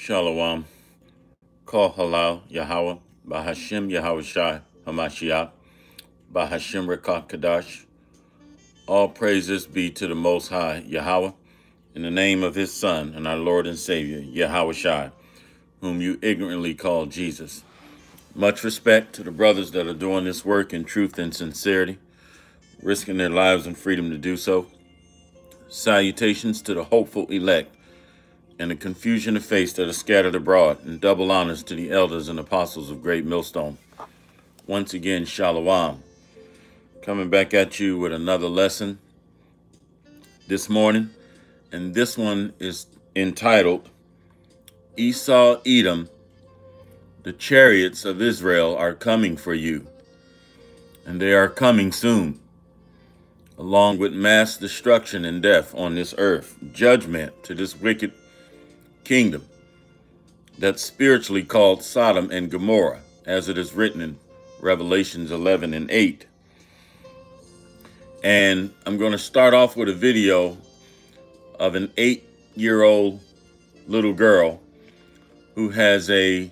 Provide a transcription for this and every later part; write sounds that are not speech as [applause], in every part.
Shalom. Call halal Yahweh. Bahashim Yahweh Shai Hamashiach. Bahashim Rekah Kadash. All praises be to the Most High Yahweh. In the name of his Son and our Lord and Savior, Yahweh Shai, whom you ignorantly call Jesus. Much respect to the brothers that are doing this work in truth and sincerity, risking their lives and freedom to do so. Salutations to the hopeful elect and the confusion of face that are scattered abroad, and double honors to the elders and apostles of Great Millstone. Once again, Shalom. Coming back at you with another lesson this morning, and this one is entitled Esau Edom, the chariots of Israel are coming for you, and they are coming soon, along with mass destruction and death on this earth, judgment to this wicked kingdom that's spiritually called Sodom and Gomorrah, as it is written in Revelations 11 and 8. And I'm going to start off with a video of an eight year old little girl who has a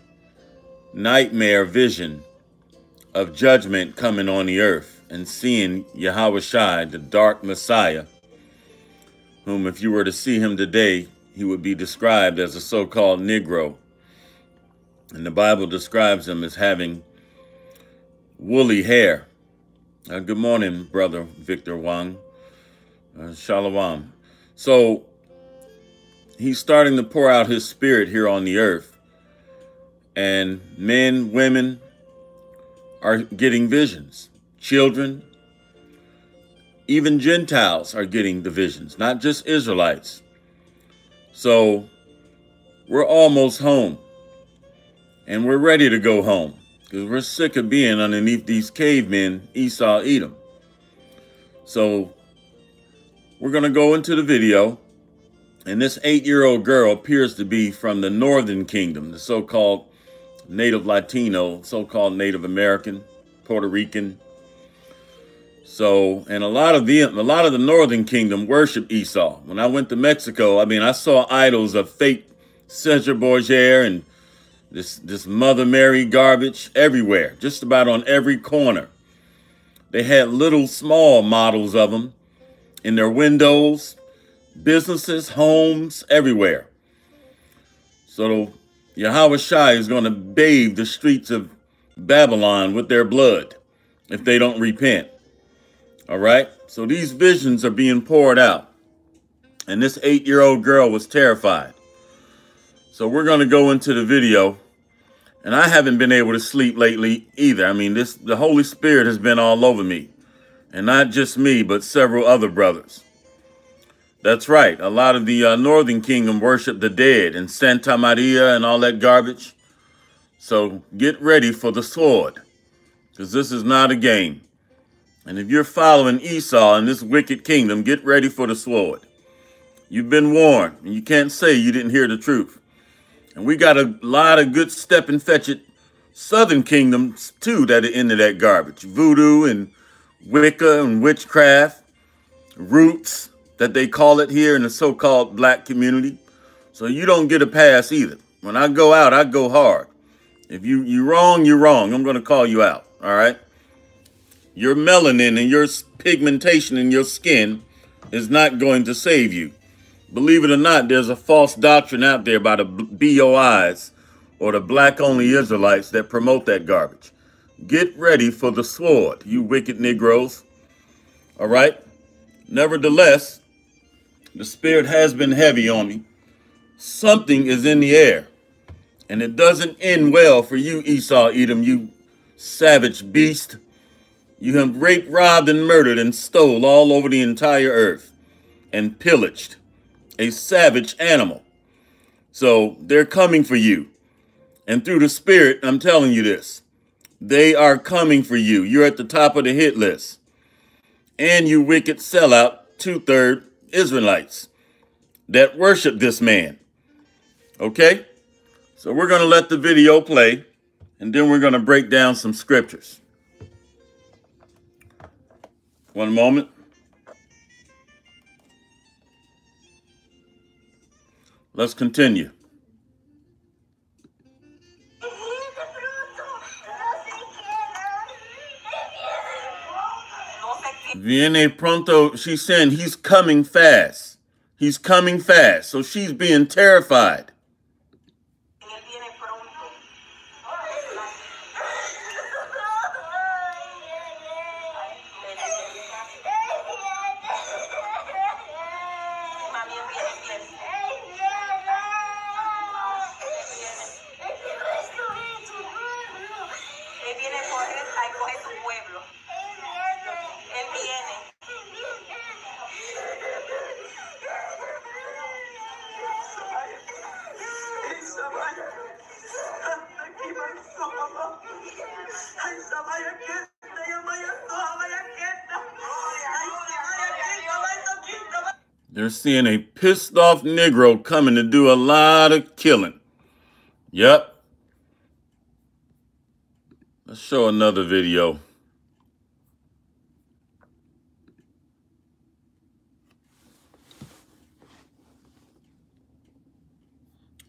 nightmare vision of judgment coming on the earth and seeing Yahweh Shai, the dark Messiah, whom, if you were to see him today, he would be described as a so-called Negro. And the Bible describes him as having woolly hair. Uh, good morning, brother Victor Wang. Uh, shalom. So he's starting to pour out his spirit here on the earth. And men, women are getting visions. Children, even Gentiles are getting the visions, not just Israelites. So we're almost home. And we're ready to go home because we're sick of being underneath these cavemen, Esau, Edom. So we're going to go into the video. And this eight-year-old girl appears to be from the Northern Kingdom, the so-called Native Latino, so-called Native American, Puerto Rican, so, and a lot of the a lot of the Northern Kingdom worship Esau. When I went to Mexico, I mean, I saw idols of fake Caesar Borgia and this this Mother Mary garbage everywhere, just about on every corner. They had little small models of them in their windows, businesses, homes, everywhere. So Yahweh Shai is going to bathe the streets of Babylon with their blood if they don't repent. All right. So these visions are being poured out. And this eight year old girl was terrified. So we're going to go into the video. And I haven't been able to sleep lately either. I mean, this the Holy Spirit has been all over me. And not just me, but several other brothers. That's right. A lot of the uh, Northern Kingdom worship the dead and Santa Maria and all that garbage. So get ready for the sword. Because this is not a game. And if you're following Esau in this wicked kingdom, get ready for the sword. You've been warned, and you can't say you didn't hear the truth. And we got a lot of good step and fetch it southern kingdoms too that are into that garbage. Voodoo and Wicca and witchcraft, roots that they call it here in the so-called black community. So you don't get a pass either. When I go out, I go hard. If you you wrong, you're wrong. I'm going to call you out. All right your melanin and your pigmentation in your skin is not going to save you. Believe it or not, there's a false doctrine out there by the BOIs or the black only Israelites that promote that garbage. Get ready for the sword, you wicked Negroes. All right? Nevertheless, the spirit has been heavy on me. Something is in the air. And it doesn't end well for you, Esau Edom, you savage beast. You have raped, robbed, and murdered and stole all over the entire earth and pillaged a savage animal. So they're coming for you. And through the Spirit, I'm telling you this. They are coming for you. You're at the top of the hit list. And you wicked sellout two-third Israelites that worship this man. Okay? So we're going to let the video play, and then we're going to break down some scriptures. One moment. Let's continue. Viene pronto, she's saying he's coming fast. He's coming fast. So she's being terrified. They're seeing a pissed off Negro coming to do a lot of killing. Yep. Let's show another video.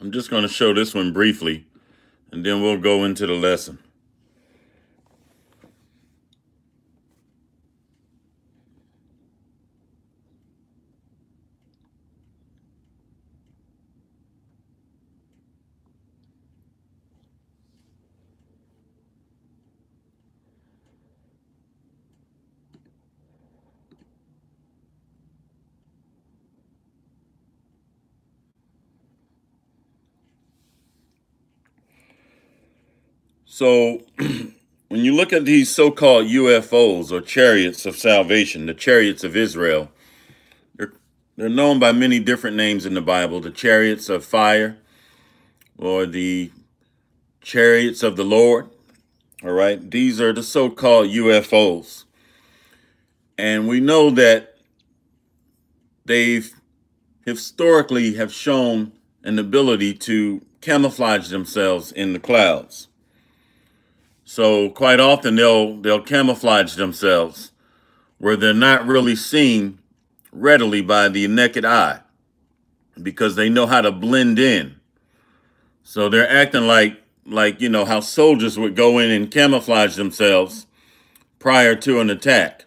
I'm just going to show this one briefly, and then we'll go into the lesson. So [clears throat] when you look at these so-called UFOs or chariots of salvation, the chariots of Israel, they're, they're known by many different names in the Bible, the chariots of fire or the chariots of the Lord. All right. These are the so-called UFOs. And we know that they've historically have shown an ability to camouflage themselves in the clouds. So quite often they'll they'll camouflage themselves where they're not really seen readily by the naked eye because they know how to blend in. So they're acting like like you know how soldiers would go in and camouflage themselves prior to an attack.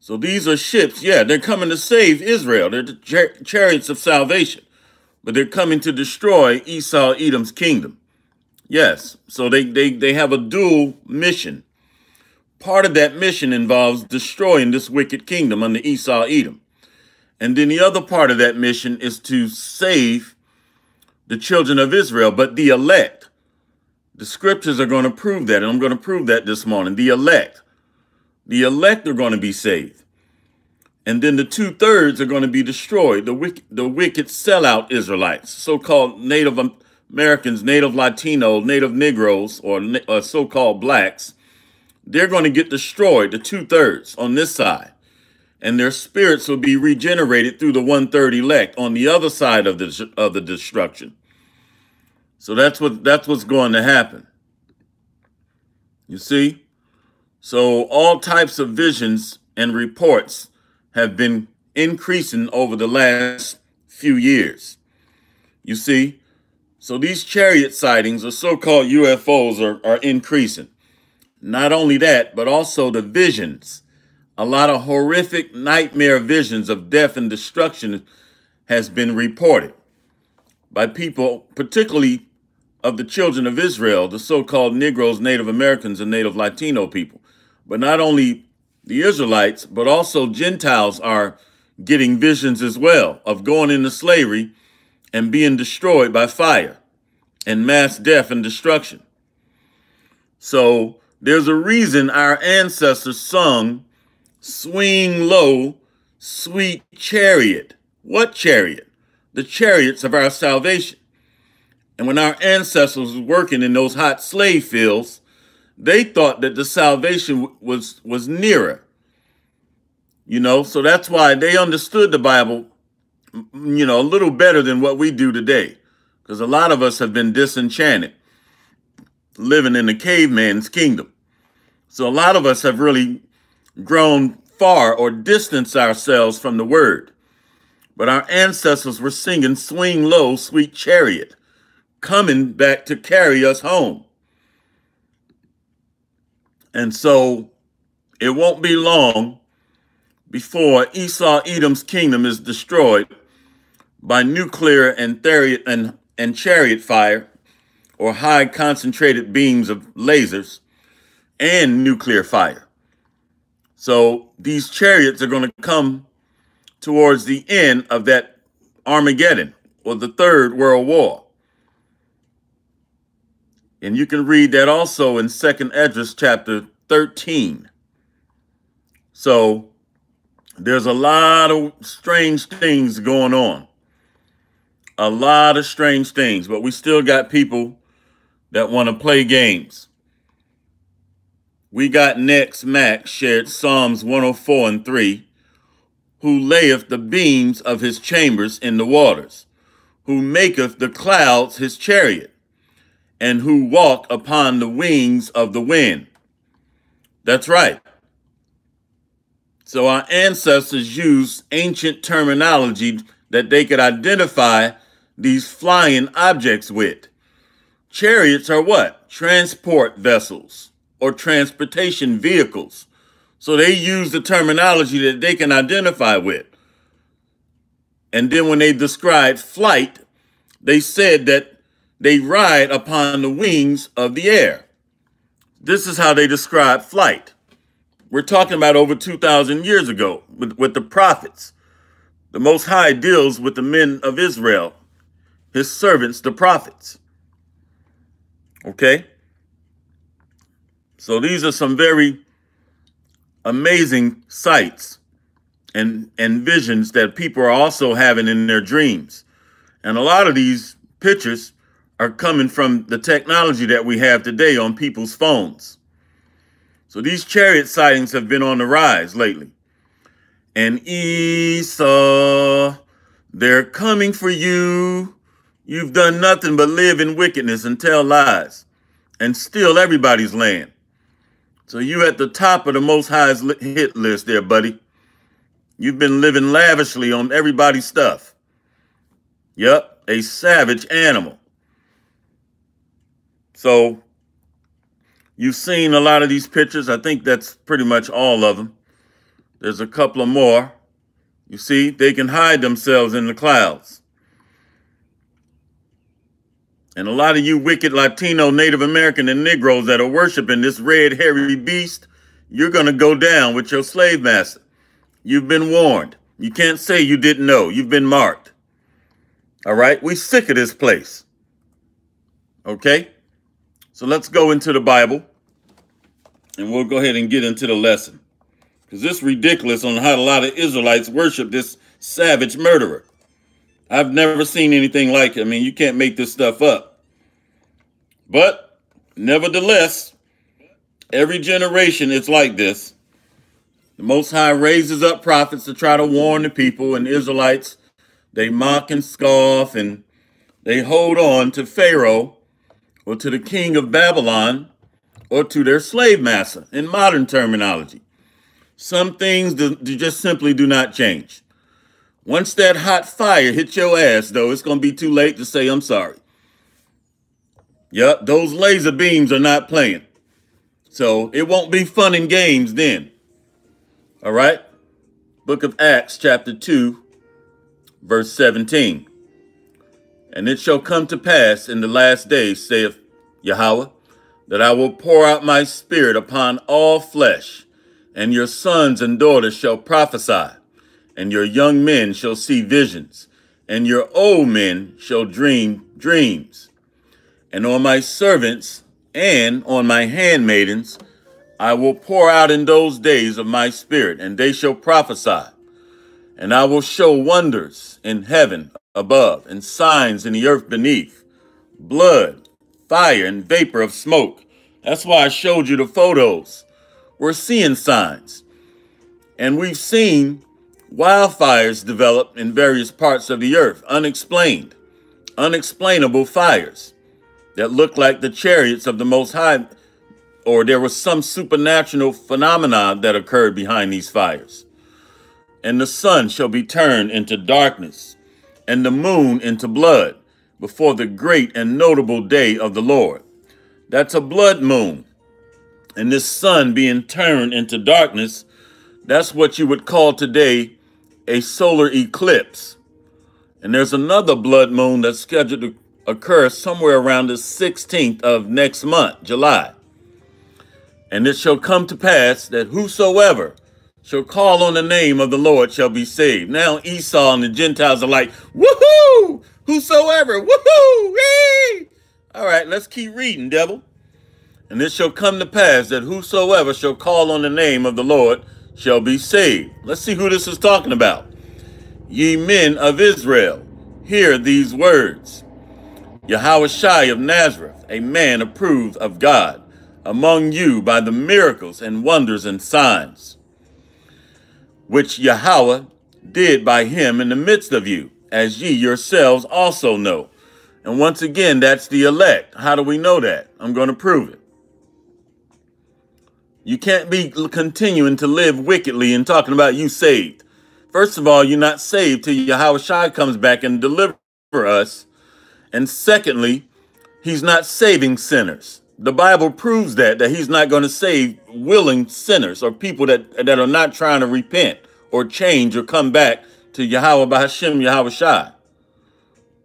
So these are ships, yeah, they're coming to save Israel. They're the char chariots of salvation, but they're coming to destroy Esau Edom's kingdom. Yes. So they, they, they have a dual mission. Part of that mission involves destroying this wicked kingdom under Esau Edom. And then the other part of that mission is to save the children of Israel, but the elect. The scriptures are going to prove that, and I'm going to prove that this morning. The elect. The elect are going to be saved. And then the two thirds are going to be destroyed. The wicked, the wicked sellout Israelites, so-called Native Americans, Native Latino, Native Negroes, or, or uh, so-called blacks, they're going to get destroyed, the two-thirds on this side. And their spirits will be regenerated through the one-third elect on the other side of the, of the destruction. So that's what that's what's going to happen. You see? So all types of visions and reports have been increasing over the last few years. You see? So these chariot sightings or so-called UFOs are, are increasing. Not only that, but also the visions. A lot of horrific nightmare visions of death and destruction has been reported by people, particularly of the children of Israel, the so-called Negroes, Native Americans, and Native Latino people. But not only the Israelites, but also Gentiles are getting visions as well of going into slavery and being destroyed by fire and mass death and destruction. So there's a reason our ancestors sung, Swing Low, Sweet Chariot. What chariot? The chariots of our salvation. And when our ancestors were working in those hot slave fields, they thought that the salvation was, was nearer. You know, so that's why they understood the Bible you know, a little better than what we do today. Because a lot of us have been disenchanted, living in the caveman's kingdom. So a lot of us have really grown far or distanced ourselves from the word. But our ancestors were singing Swing Low, Sweet Chariot, coming back to carry us home. And so it won't be long before Esau Edom's kingdom is destroyed by nuclear and, and, and chariot fire or high concentrated beams of lasers and nuclear fire. So these chariots are going to come towards the end of that Armageddon or the Third World War. And you can read that also in Second Esdras chapter 13. So there's a lot of strange things going on. A lot of strange things, but we still got people that want to play games. We got next Max shared Psalms 104 and 3, who layeth the beams of his chambers in the waters, who maketh the clouds his chariot and who walk upon the wings of the wind. That's right. So our ancestors used ancient terminology that they could identify these flying objects with. Chariots are what? Transport vessels or transportation vehicles. So they use the terminology that they can identify with. And then when they described flight, they said that they ride upon the wings of the air. This is how they describe flight. We're talking about over 2,000 years ago with, with the prophets. The Most High deals with the men of Israel, his servants, the prophets. Okay? So these are some very amazing sights and, and visions that people are also having in their dreams. And a lot of these pictures are coming from the technology that we have today on people's phones. So these chariot sightings have been on the rise lately. And Esau, they're coming for you. You've done nothing but live in wickedness and tell lies and steal everybody's land. So you at the top of the most highest hit list there, buddy. You've been living lavishly on everybody's stuff. Yep, a savage animal. So you've seen a lot of these pictures. I think that's pretty much all of them. There's a couple of more. You see, they can hide themselves in the clouds. And a lot of you wicked Latino, Native American, and Negroes that are worshiping this red, hairy beast, you're going to go down with your slave master. You've been warned. You can't say you didn't know. You've been marked. All right? We're sick of this place. Okay? So let's go into the Bible and we'll go ahead and get into the lesson. Because it's ridiculous on how a lot of Israelites worship this savage murderer. I've never seen anything like it. I mean, you can't make this stuff up. But nevertheless, every generation is like this. The Most High raises up prophets to try to warn the people, and Israelites, they mock and scoff and they hold on to Pharaoh or to the king of Babylon or to their slave master in modern terminology. Some things do, do just simply do not change. Once that hot fire hits your ass, though, it's going to be too late to say I'm sorry. Yep, those laser beams are not playing. So it won't be fun and games then. All right? Book of Acts, chapter 2, verse 17. And it shall come to pass in the last days, saith Yahweh, that I will pour out my spirit upon all flesh, and your sons and daughters shall prophesy, and your young men shall see visions, and your old men shall dream dreams. And on my servants and on my handmaidens I will pour out in those days of my spirit, and they shall prophesy. And I will show wonders in heaven above and signs in the earth beneath, blood, fire, and vapor of smoke. That's why I showed you the photos. We're seeing signs. And we've seen wildfires develop in various parts of the earth, unexplained, unexplainable fires that look like the chariots of the Most High, or there was some supernatural phenomenon that occurred behind these fires. And the sun shall be turned into darkness and the moon into blood before the great and notable day of the Lord. That's a blood moon. And this sun being turned into darkness That's what you would call today a solar eclipse. And there's another blood moon that's scheduled to occur somewhere around the 16th of next month, July. And it shall come to pass that whosoever shall call on the name of the Lord shall be saved. Now Esau and the Gentiles are like, woohoo! Whosoever, woohoo! Hey! All right, let's keep reading, devil. And it shall come to pass that whosoever shall call on the name of the Lord shall be saved. Let's see who this is talking about. Ye men of Israel, hear these words. Shai of Nazareth, a man approved of God, among you by the miracles and wonders and signs, which Yahweh did by him in the midst of you, as ye yourselves also know. And once again, that's the elect. How do we know that? I'm going to prove it. You can't be continuing to live wickedly and talking about you saved. First of all, you're not saved till Yahweh Shai comes back and deliver for us. And secondly, he's not saving sinners. The Bible proves that, that he's not going to save willing sinners or people that, that are not trying to repent or change or come back to Yahweh Bahashim Yahweh Shai.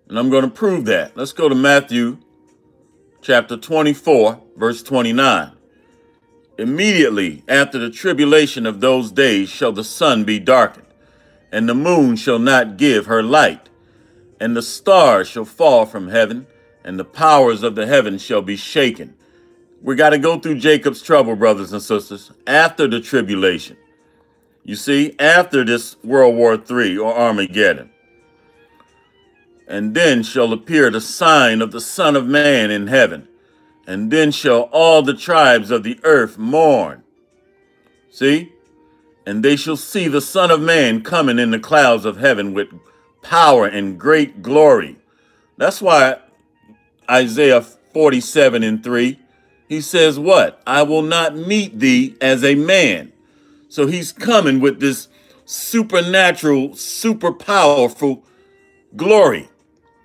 And I'm going to prove that. Let's go to Matthew chapter 24, verse 29. Immediately after the tribulation of those days shall the sun be darkened, and the moon shall not give her light, and the stars shall fall from heaven, and the powers of the heavens shall be shaken. We got to go through Jacob's trouble, brothers and sisters, after the tribulation. You see, after this World War III or Armageddon. And then shall appear the sign of the Son of Man in heaven and then shall all the tribes of the earth mourn. See? And they shall see the Son of Man coming in the clouds of heaven with power and great glory. That's why Isaiah 47 and 3, he says, What? I will not meet thee as a man. So he's coming with this supernatural, super powerful glory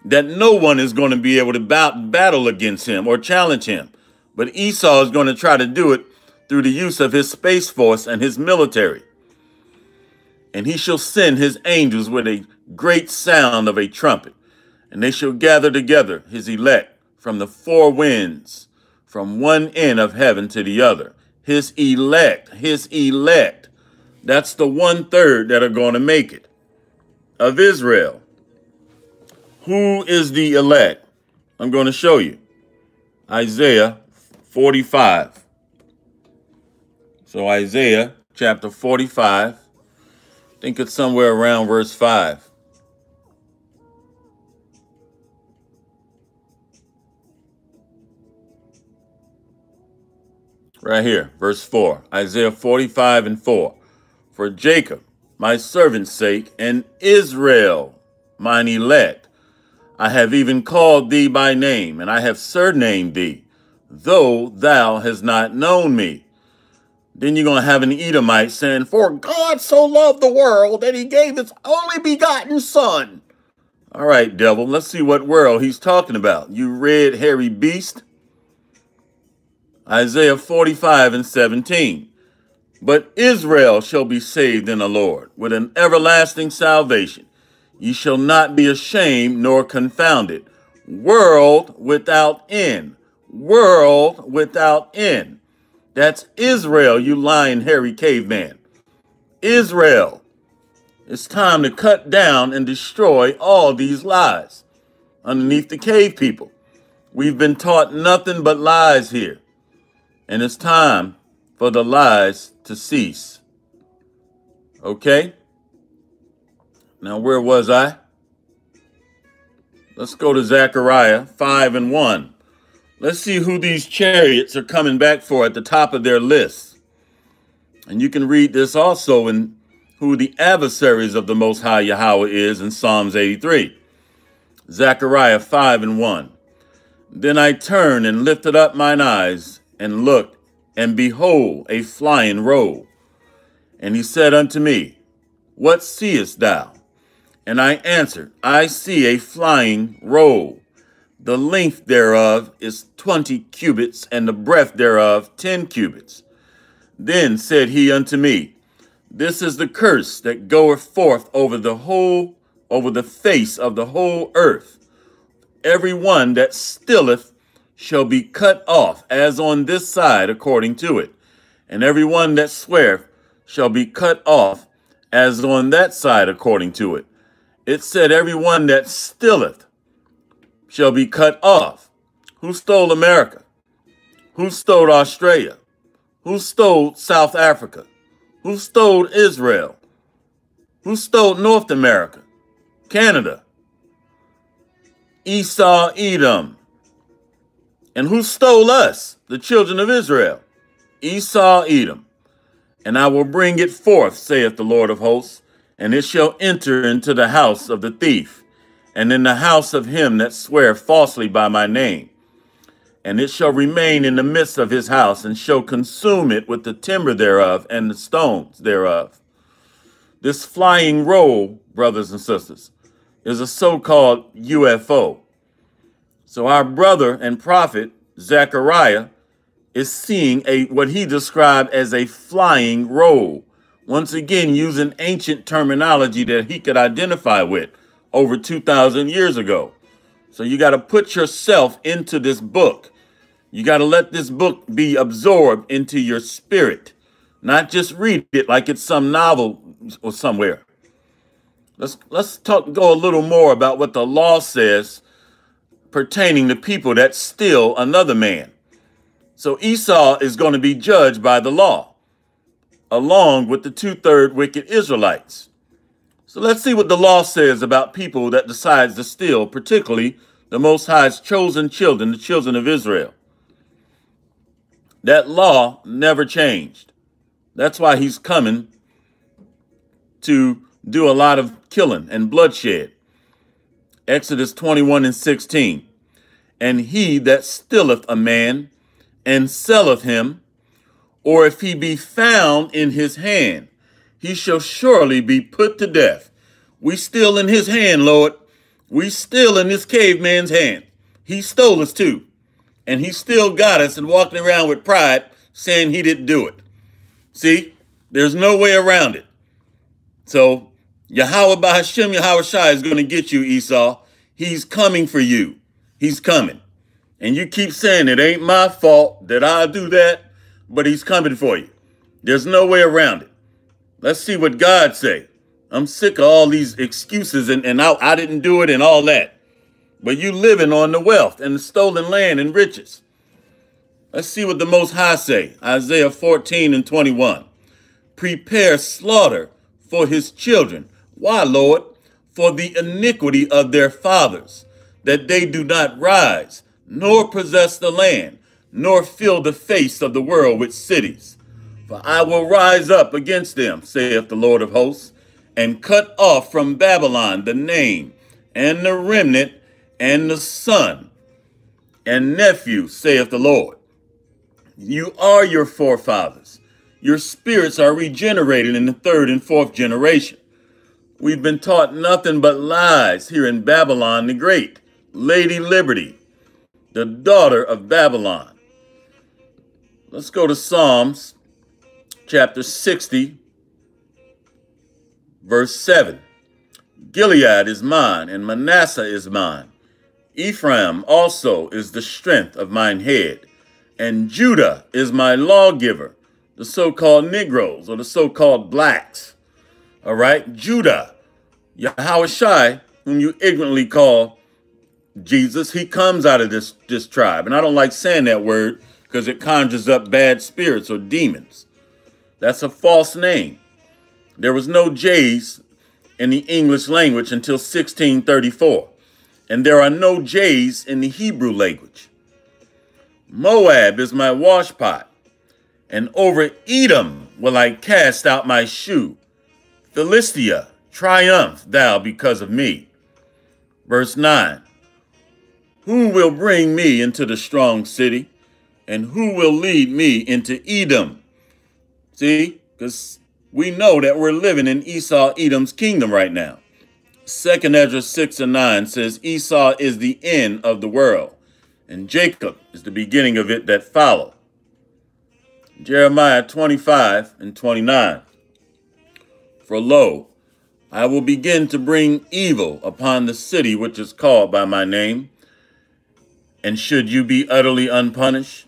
that no one is going to be able to battle against him or challenge him. But Esau is going to try to do it through the use of his space force and his military. And he shall send his angels with a great sound of a trumpet, and they shall gather together his elect from the four winds, from one end of heaven to the other. His elect, his elect. That's the one third that are going to make it of Israel. Who is the elect? I'm going to show you. Isaiah 45. So Isaiah chapter 45, I think it's somewhere around verse 5. Right here, verse 4. Isaiah 45 and 4. For Jacob, my servant's sake, and Israel, mine elect, I have even called thee by name, and I have surnamed thee, though thou hast not known me. Then you're going to have an Edomite saying, For God so loved the world that he gave his only begotten son. All right, devil, let's see what world he's talking about. You red, hairy beast. Isaiah 45 and 17. But Israel shall be saved in the Lord with an everlasting salvation. Ye shall not be ashamed nor confounded. World without end. World without end. That's Israel, you lying hairy caveman. Israel. It's time to cut down and destroy all these lies underneath the cave people. We've been taught nothing but lies here. And it's time for the lies to cease. Okay? Now, where was I? Let's go to Zechariah 5 and 1. Let's see who these chariots are coming back for at the top of their list. And you can read this also in who the adversaries of the Most High Yahweh is in Psalms 83. Zechariah 5 and 1. Then I turned and lifted up mine eyes and looked, and behold, a flying roll. And he said unto me, What seest thou? And I answered, I see a flying roll. The length thereof is twenty cubits, and the breadth thereof ten cubits. Then said he unto me, This is the curse that goeth forth over the whole, over the face of the whole earth. Every one that stilleth shall be cut off, as on this side according to it. And every one that sweareth shall be cut off, as on that side according to it. It said, Every one that stilleth shall be cut off. Who stole America? Who stole Australia? Who stole South Africa? Who stole Israel? Who stole North America? Canada? Esau, Edom. And who stole us, the children of Israel? Esau, Edom. And I will bring it forth, saith the Lord of hosts, and it shall enter into the house of the thief, and in the house of him that swear falsely by my name. And it shall remain in the midst of his house, and shall consume it with the timber thereof and the stones thereof. This flying roll, brothers and sisters, is a so called UFO. So our brother and prophet, Zechariah, is seeing a what he described as a flying roll. Once again, using ancient terminology that he could identify with over 2,000 years ago. So you got to put yourself into this book. You got to let this book be absorbed into your spirit, not just read it like it's some novel or somewhere. Let's let's talk go a little more about what the law says pertaining to people that steal another man. So Esau is going to be judged by the law, along with the two-third wicked Israelites. So let's see what the law says about people that decides to steal, particularly the Most High's chosen children, the children of Israel. That law never changed. That's why he's coming to do a lot of killing and bloodshed. Exodus 21 and 16. And he that stealeth a man and selleth him, or if he be found in his hand, he shall surely be put to death. We still in his hand, Lord. We still in this caveman's hand. He stole us too. And he still got us and walking around with pride saying he didn't do it. See, there's no way around it. So Yahweh Bahashim Yahweh Shai is going to get you, Esau. He's coming for you. He's coming and you keep saying it ain't my fault that I do that, but he's coming for you. There's no way around it. Let's see what God say. I'm sick of all these excuses and, and I, I didn't do it and all that. But you living on the wealth and the stolen land and riches. Let's see what the Most High say. Isaiah 14 and 21. Prepare slaughter for his children. Why, Lord? For the iniquity of their fathers, that they do not rise nor possess the land, nor fill the face of the world with cities. For I will rise up against them, saith the Lord of hosts, and cut off from Babylon the name, and the remnant, and the son, and nephew, saith the Lord. You are your forefathers. Your spirits are regenerated in the third and fourth generation. We've been taught nothing but lies here in Babylon the Great, Lady Liberty, the daughter of Babylon. Let's go to Psalms chapter 60, verse 7. Gilead is mine, and Manasseh is mine. Ephraim also is the strength of mine head, and Judah is my lawgiver, the so called Negroes or the so called blacks. All right, Judah, Yahweh Shai, whom you ignorantly call Jesus, he comes out of this, this tribe. And I don't like saying that word because it conjures up bad spirits or demons. That's a false name. There was no J's in the English language until 1634. And there are no J's in the Hebrew language. Moab is my washpot, and over Edom will I cast out my shoe. Philistia, triumph thou because of me. Verse 9 who will bring me into the strong city? And who will lead me into Edom? See, because we know that we're living in Esau Edom's kingdom right now. Second Esdras 6 and 9 says Esau is the end of the world, and Jacob is the beginning of it that follow. Jeremiah 25 and 29. For lo, I will begin to bring evil upon the city which is called by my name. And should you be utterly unpunished,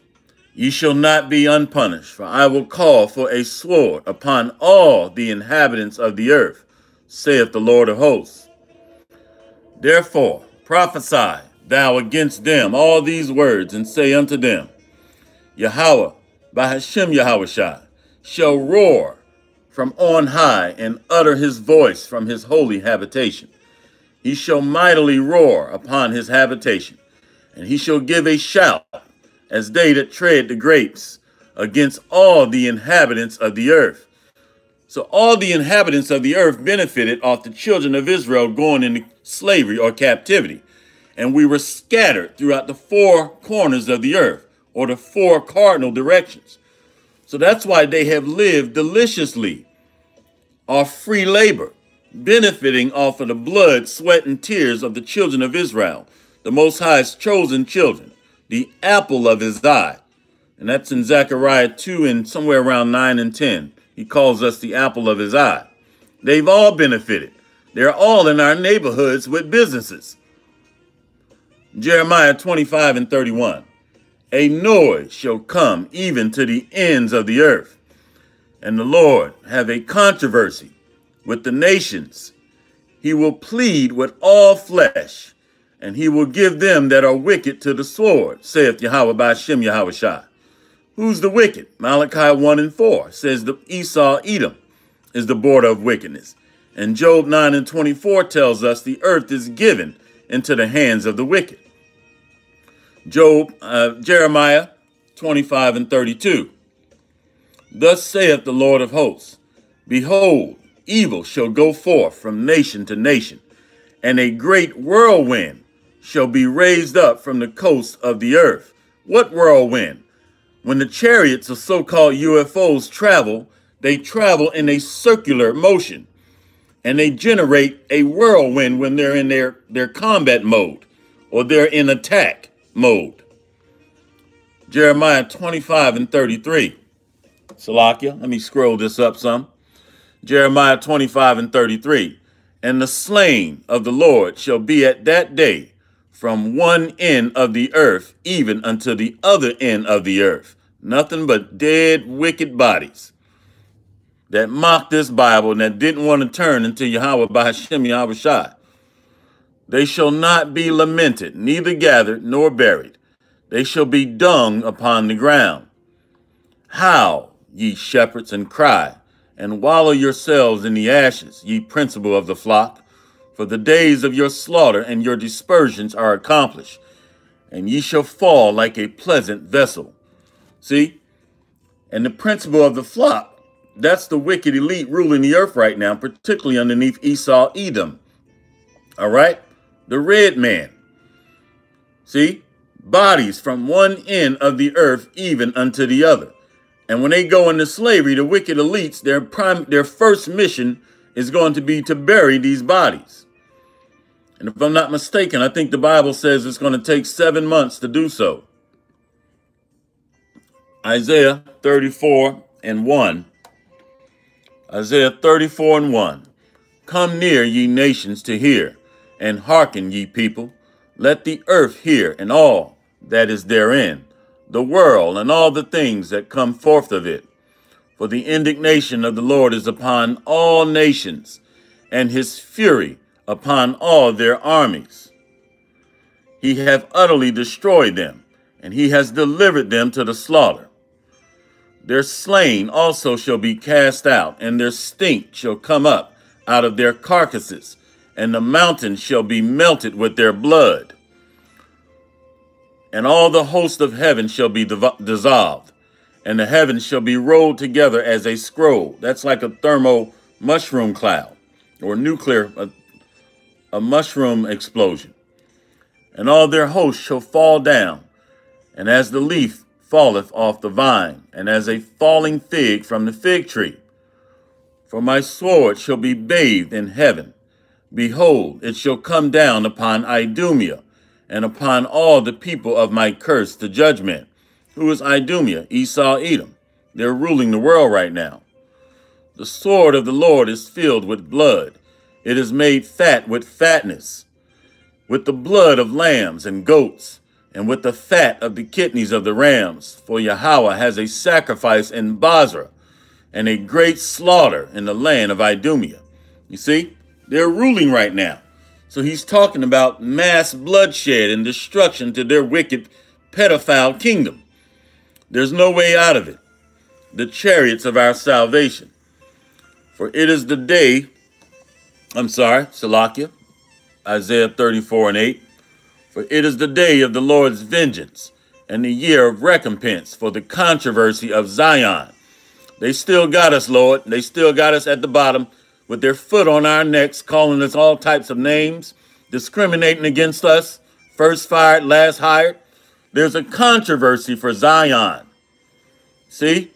ye shall not be unpunished, for I will call for a sword upon all the inhabitants of the earth, saith the Lord of hosts. Therefore prophesy thou against them all these words, and say unto them, Yahweh, Bahashim Yahweh shall roar from on high and utter his voice from his holy habitation. He shall mightily roar upon his habitation, and he shall give a shout as they that tread the grapes against all the inhabitants of the earth. So all the inhabitants of the earth benefited off the children of Israel going into slavery or captivity. And we were scattered throughout the four corners of the earth or the four cardinal directions. So that's why they have lived deliciously off free labor, benefiting off of the blood, sweat, and tears of the children of Israel, the Most High's chosen children, the apple of his eye. And that's in Zechariah 2 and somewhere around 9 and 10. He calls us the apple of his eye. They've all benefited. They're all in our neighborhoods with businesses. Jeremiah 25 and 31 a noise shall come even to the ends of the earth. And the Lord have a controversy with the nations. He will plead with all flesh, and he will give them that are wicked to the sword, saith Yahweh Bahashim Yahweh Shai. Who's the wicked? Malachi 1 and 4 says the Esau Edom is the border of wickedness. And Job 9 and 24 tells us the earth is given into the hands of the wicked. Job, uh, Jeremiah 25 and 32. Thus saith the Lord of hosts, Behold, evil shall go forth from nation to nation, and a great whirlwind shall be raised up from the coast of the earth. What whirlwind? When the chariots of so-called UFOs travel, they travel in a circular motion, and they generate a whirlwind when they're in their, their combat mode or they're in attack mode. Jeremiah 25 and 33. Salakia, let me scroll this up some. Jeremiah 25 and 33. And the slain of the Lord shall be at that day from one end of the earth even unto the other end of the earth. Nothing but dead, wicked bodies that mocked this Bible and that didn't want to turn into Yahweh Bahashim Yahweh. They shall not be lamented, neither gathered nor buried. They shall be dung upon the ground. Howl, ye shepherds, and cry, and wallow yourselves in the ashes, ye principal of the flock. For the days of your slaughter and your dispersions are accomplished, and ye shall fall like a pleasant vessel. See? And the principal of the flock, that's the wicked elite ruling the earth right now, particularly underneath Esau Edom. All right? the red man. See? Bodies from one end of the earth even unto the other. And when they go into slavery, the wicked elites, their prime their first mission is going to be to bury these bodies. And if I'm not mistaken, I think the Bible says it's going to take seven months to do so. Isaiah 34 and 1. Isaiah 34 and 1. Come near, ye nations, to hear and hearken, ye people. Let the earth hear, and all that is therein, the world, and all the things that come forth of it. For the indignation of the Lord is upon all nations, and his fury upon all their armies. He hath utterly destroyed them, and he has delivered them to the slaughter. Their slain also shall be cast out, and their stink shall come up out of their carcasses, and the mountains shall be melted with their blood. And all the host of heaven shall be dissolved, and the heavens shall be rolled together as a scroll. That's like a thermo mushroom cloud or nuclear, a, a mushroom explosion. And all their hosts shall fall down, and as the leaf falleth off the vine, and as a falling fig from the fig tree. For my sword shall be bathed in heaven, Behold, it shall come down upon Idumea and upon all the people of my curse to judgment. Who is Idumea? Esau, Edom. They're ruling the world right now. The sword of the Lord is filled with blood. It is made fat with fatness, with the blood of lambs and goats, and with the fat of the kidneys of the rams. For Yahweh has a sacrifice in Bozrah, and a great slaughter in the land of Idumea. You see, they're ruling right now. So he's talking about mass bloodshed and destruction to their wicked pedophile kingdom. There's no way out of it. The chariots of our salvation. For it is the day, I'm sorry, Salakia, Isaiah 34 and 8. For it is the day of the Lord's vengeance and the year of recompense for the controversy of Zion. They still got us, Lord. They still got us at the bottom with their foot on our necks, calling us all types of names, discriminating against us, first fired, last hired. There's a controversy for Zion. See?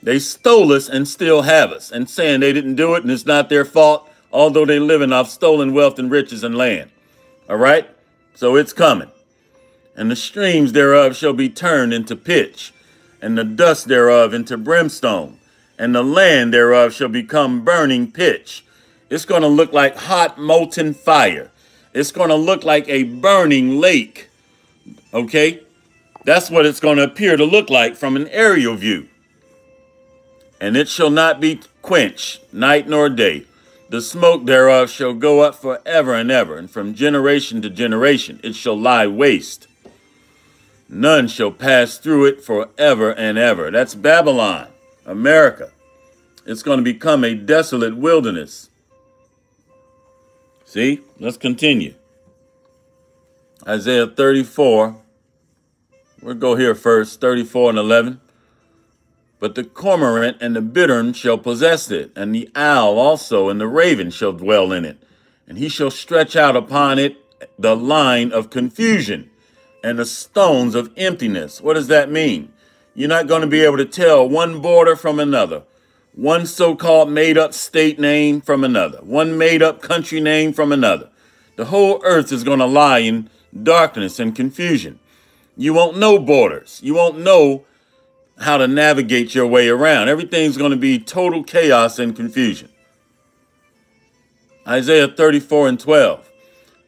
They stole us and still have us, and saying they didn't do it and it's not their fault, although they're living off stolen wealth and riches and land. All right? So it's coming. And the streams thereof shall be turned into pitch, and the dust thereof into brimstone, and the land thereof shall become burning pitch. It's going to look like hot molten fire. It's going to look like a burning lake. Okay? That's what it's going to appear to look like from an aerial view and it shall not be quenched night nor day. The smoke thereof shall go up forever and ever, and from generation to generation it shall lie waste. None shall pass through it forever and ever. That's Babylon, America. It's going to become a desolate wilderness. See, let's continue. Isaiah 34. We'll go here first, 34 and 11. But the cormorant and the bittern shall possess it, and the owl also and the raven shall dwell in it. And he shall stretch out upon it the line of confusion and the stones of emptiness. What does that mean? You're not going to be able to tell one border from another, one so called made up state name from another, one made up country name from another. The whole earth is going to lie in darkness and confusion. You won't know borders. You won't know how to navigate your way around. Everything's going to be total chaos and confusion. Isaiah 34 and 12.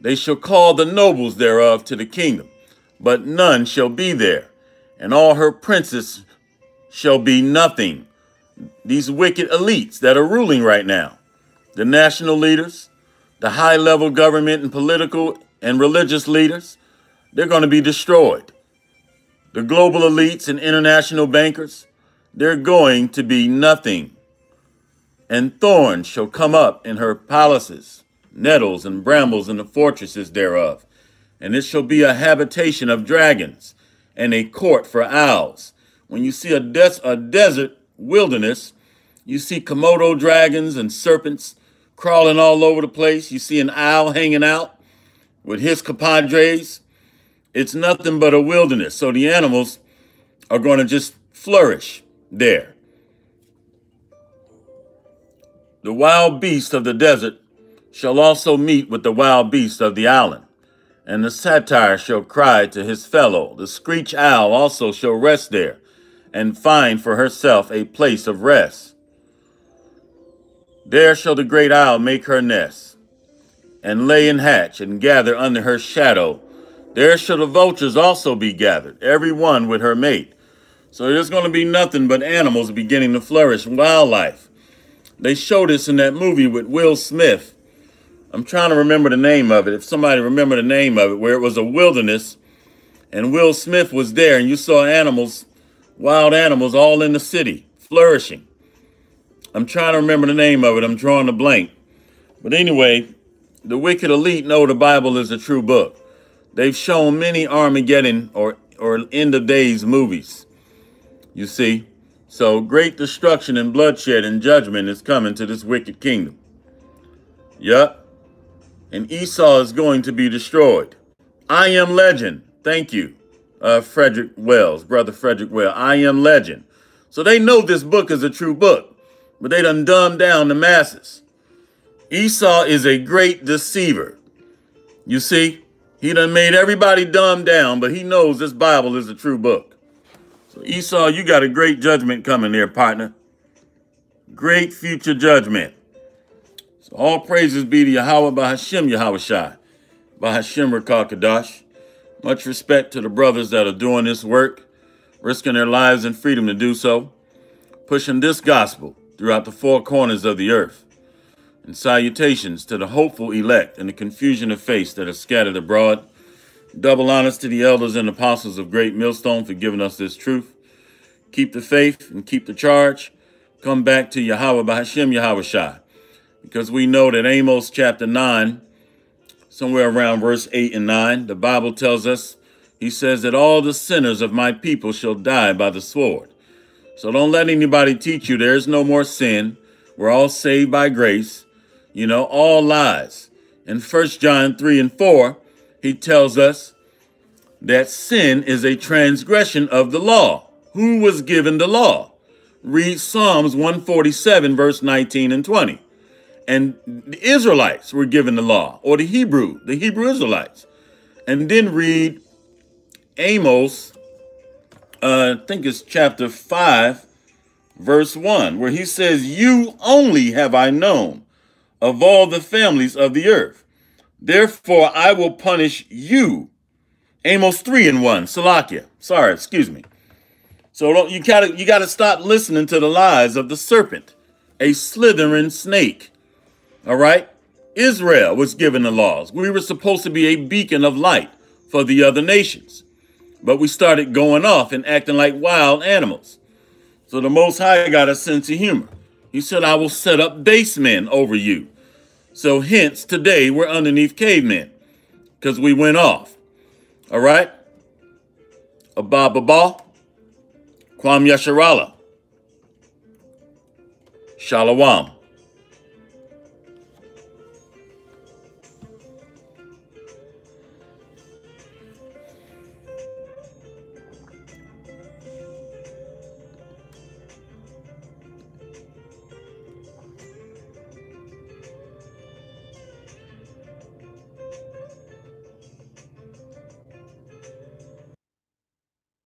They shall call the nobles thereof to the kingdom, but none shall be there, and all her princes shall be nothing. These wicked elites that are ruling right now, the national leaders, the high level government and political and religious leaders, they're going to be destroyed the global elites and international bankers, they're going to be nothing. And thorns shall come up in her palaces, nettles and brambles in the fortresses thereof. And it shall be a habitation of dragons and a court for owls. When you see a, des- a desert wilderness, you see Komodo dragons and serpents crawling all over the place. You see an owl hanging out with his compadres it's nothing but a wilderness. So the animals are going to just flourish there. The wild beast of the desert shall also meet with the wild beast of the island, and the satyr shall cry to his fellow. The screech owl also shall rest there, and find for herself a place of rest. There shall the great owl make her nest, and lay and hatch, and gather under her shadow there shall the vultures also be gathered, every one with her mate. So there's going to be nothing but animals beginning to flourish, wildlife. They showed this in that movie with Will Smith. I'm trying to remember the name of it. If somebody remember the name of it, where it was a wilderness and Will Smith was there and you saw animals, wild animals all in the city, flourishing. I'm trying to remember the name of it. I'm drawing a blank. But anyway, the wicked elite know the Bible is a true book. They've shown many Armageddon or, or end of days movies. You see? So great destruction and bloodshed and judgment is coming to this wicked kingdom. Yup. And Esau is going to be destroyed. I am legend. Thank you, uh, Frederick Wells, brother Frederick Wells. I am legend. So they know this book is a true book, but they done dumbed down the masses. Esau is a great deceiver. You see? He done made everybody dumb down, but he knows this Bible is a true book. So Esau, you got a great judgment coming there, partner. great future judgment. So all praises be to Yahweh Bahashim Yahweh Shai, Bahashim Rakakadash. Much respect to the brothers that are doing this work, risking their lives and freedom to do so, pushing this gospel throughout the four corners of the earth. And salutations to the hopeful elect and the confusion of face that are scattered abroad. Double honors to the elders and apostles of Great Millstone for giving us this truth. Keep the faith and keep the charge. Come back to Yahweh Bahashim Yahweh Shai. Because we know that Amos chapter 9, somewhere around verse 8 and 9, the Bible tells us, he says that all the sinners of my people shall die by the sword. So don't let anybody teach you there is no more sin. We're all saved by grace you know, all lies. In 1 John 3 and 4, he tells us that sin is a transgression of the law. Who was given the law? Read Psalms 147, verse 19 and 20. And the Israelites were given the law, or the Hebrew, the Hebrew Israelites. And then read Amos, uh, I think it's chapter 5, verse 1, where he says, You only have I known of all the families of the earth. Therefore, I will punish you. Amos 3 and 1, Salakia. Sorry, excuse me. So you gotta you gotta stop listening to the lies of the serpent, a slithering snake. All right? Israel was given the laws. We were supposed to be a beacon of light for the other nations. But we started going off and acting like wild animals. So the Most High got a sense of humor. He said, I will set up basemen over you. So hence today we're underneath cavemen because we went off. All right? Abba Kwam Yasharala, Shalawam.